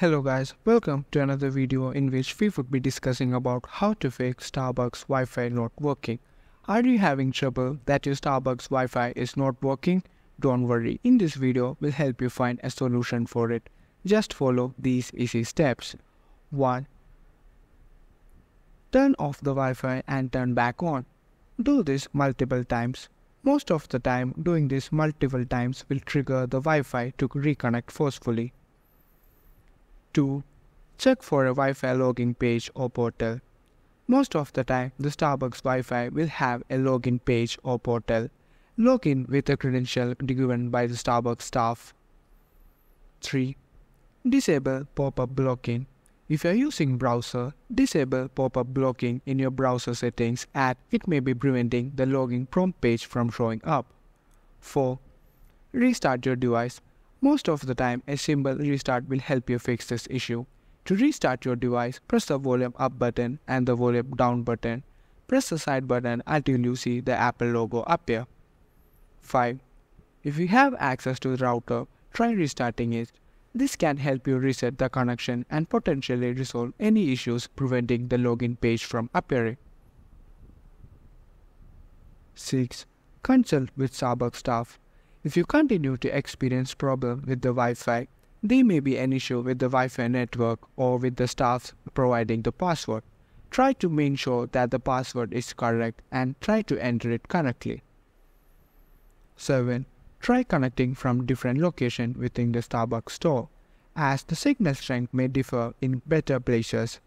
Hello guys, welcome to another video in which we would be discussing about how to fix Starbucks Wi-Fi not working. Are you having trouble that your Starbucks Wi-Fi is not working? Don't worry, in this video we'll help you find a solution for it. Just follow these easy steps. 1. Turn off the Wi-Fi and turn back on. Do this multiple times. Most of the time, doing this multiple times will trigger the Wi-Fi to reconnect forcefully. 2. Check for a Wi-Fi login page or portal. Most of the time, the Starbucks Wi-Fi will have a login page or portal. Log in with a credential given by the Starbucks staff. 3. Disable pop-up blocking. If you are using browser, disable pop-up blocking in your browser settings as it may be preventing the login prompt page from showing up. 4. Restart your device. Most of the time, a simple restart will help you fix this issue. To restart your device, press the volume up button and the volume down button. Press the side button until you see the Apple logo appear. 5. If you have access to the router, try restarting it. This can help you reset the connection and potentially resolve any issues preventing the login page from appearing. 6. Consult with Starbucks staff. If you continue to experience problem with the Wi-Fi, there may be an issue with the Wi-Fi network or with the staff providing the password. Try to make sure that the password is correct and try to enter it correctly. 7. Try connecting from different locations within the Starbucks store. As the signal strength may differ in better places,